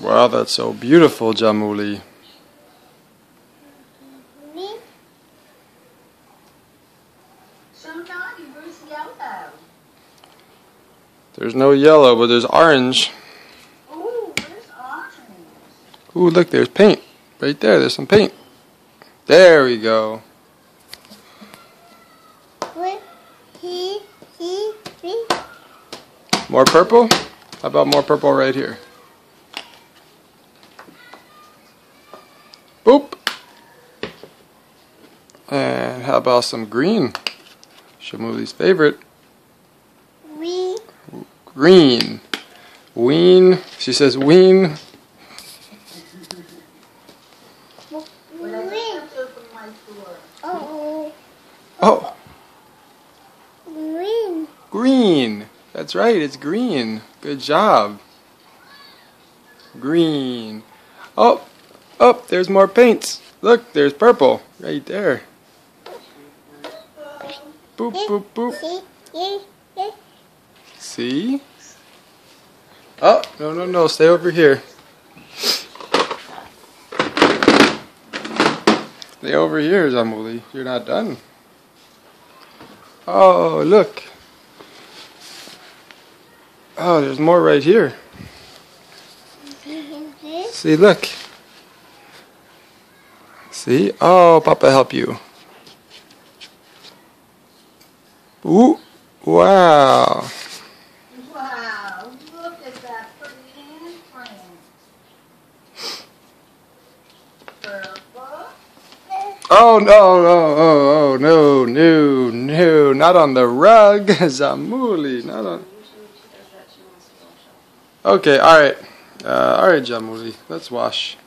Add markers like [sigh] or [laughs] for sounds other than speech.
Wow, that's so beautiful, Jamilie. Me? So naughty, where's yellow? There's no yellow, but there's orange. Ooh, where's orange? Ooh, look, there's paint. Right there, there's some paint. There we go. More purple? How about more purple right here? And how about some green? Jamilie's favorite. We. Green. Ween. She says ween. When I We. just open my door. Oh, Oh, green. green. That's right, it's green. Good job. Green. Oh, oh, there's more paints. Look, there's purple right there. Boop, boop, boop. See, yeah, yeah. See? Oh, no, no, no. Stay over here. Stay over here, Jamilie. You're not done. Oh, look. Oh, there's more right here. See him this? See, look. See? Oh, Papa help you. Ooh. Wow. Wow, look at that pretty handprint. Purple. Oh no no oh oh no no no not on the rug [laughs] Jamilie not on Okay all right uh, all right Jamilie let's wash